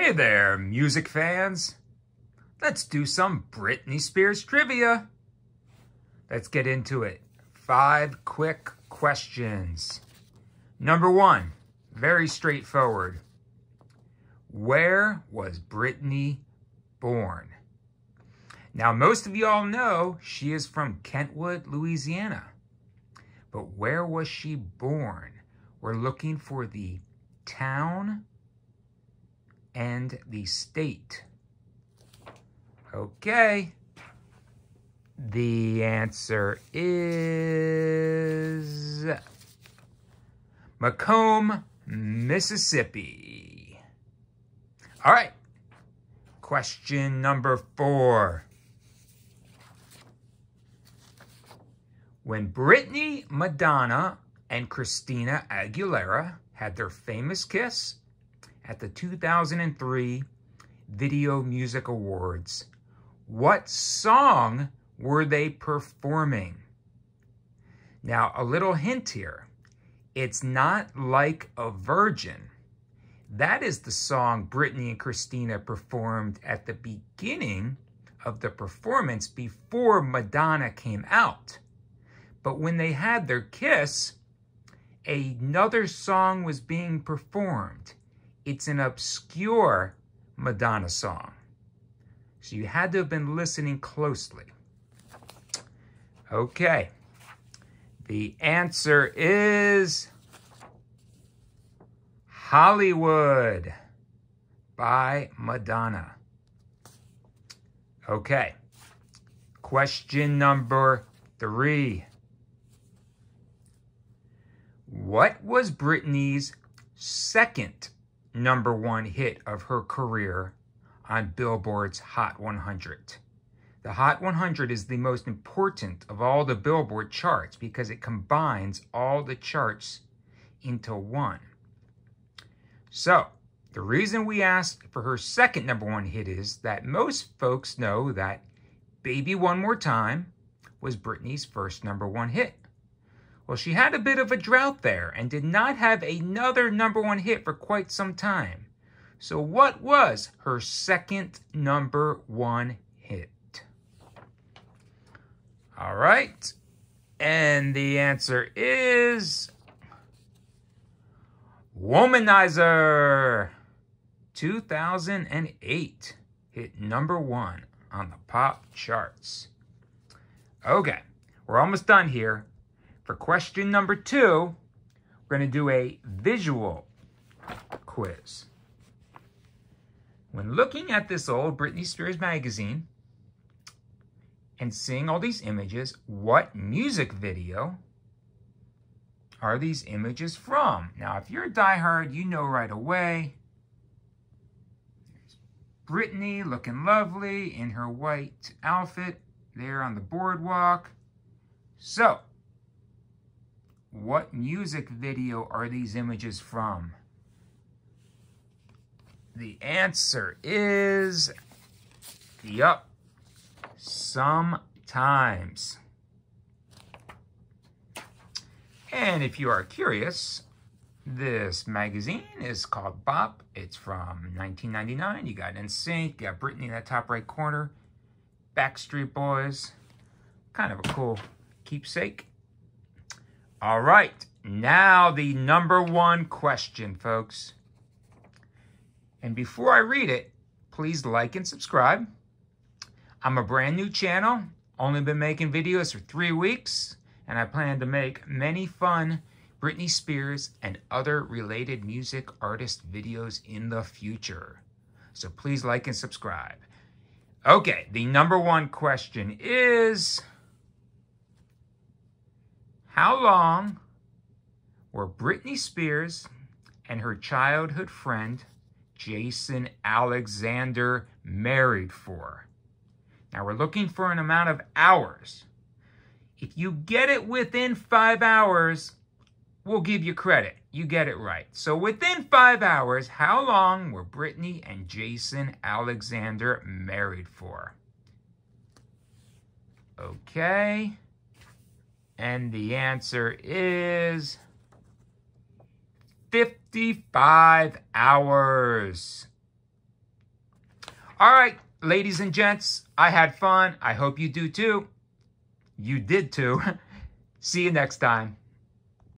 Hey there, music fans. Let's do some Britney Spears trivia. Let's get into it. Five quick questions. Number one, very straightforward. Where was Britney born? Now, most of y'all know she is from Kentwood, Louisiana. But where was she born? We're looking for the town, and the state. Okay. The answer is McComb, Mississippi. All right. Question number four. When Britney, Madonna, and Christina Aguilera had their famous kiss, at the 2003 Video Music Awards. What song were they performing? Now, a little hint here. It's not like a virgin. That is the song Britney and Christina performed at the beginning of the performance before Madonna came out. But when they had their kiss, another song was being performed. It's an obscure Madonna song. So you had to have been listening closely. Okay. The answer is Hollywood by Madonna. Okay. Question number three. What was Britney's second number one hit of her career on Billboard's Hot 100. The Hot 100 is the most important of all the Billboard charts because it combines all the charts into one. So, the reason we asked for her second number one hit is that most folks know that Baby One More Time was Britney's first number one hit. Well, she had a bit of a drought there and did not have another number one hit for quite some time. So what was her second number one hit? All right. And the answer is Womanizer 2008 hit number one on the pop charts. Okay, we're almost done here. For question number two, we're going to do a visual quiz. When looking at this old Britney Spears magazine and seeing all these images, what music video are these images from? Now, if you're a diehard, you know right away. There's Britney looking lovely in her white outfit there on the boardwalk. So, what music video are these images from? The answer is, yup, sometimes. And if you are curious, this magazine is called Bop. It's from 1999. You got NSYNC, you got Britney in that top right corner, Backstreet Boys. Kind of a cool keepsake. All right, now the number one question, folks. And before I read it, please like and subscribe. I'm a brand new channel, only been making videos for three weeks, and I plan to make many fun Britney Spears and other related music artist videos in the future. So please like and subscribe. Okay, the number one question is... How long were Britney Spears and her childhood friend Jason Alexander married for? Now we're looking for an amount of hours. If you get it within five hours, we'll give you credit. You get it right. So within five hours, how long were Britney and Jason Alexander married for? Okay. And the answer is 55 hours. All right, ladies and gents, I had fun. I hope you do too. You did too. See you next time.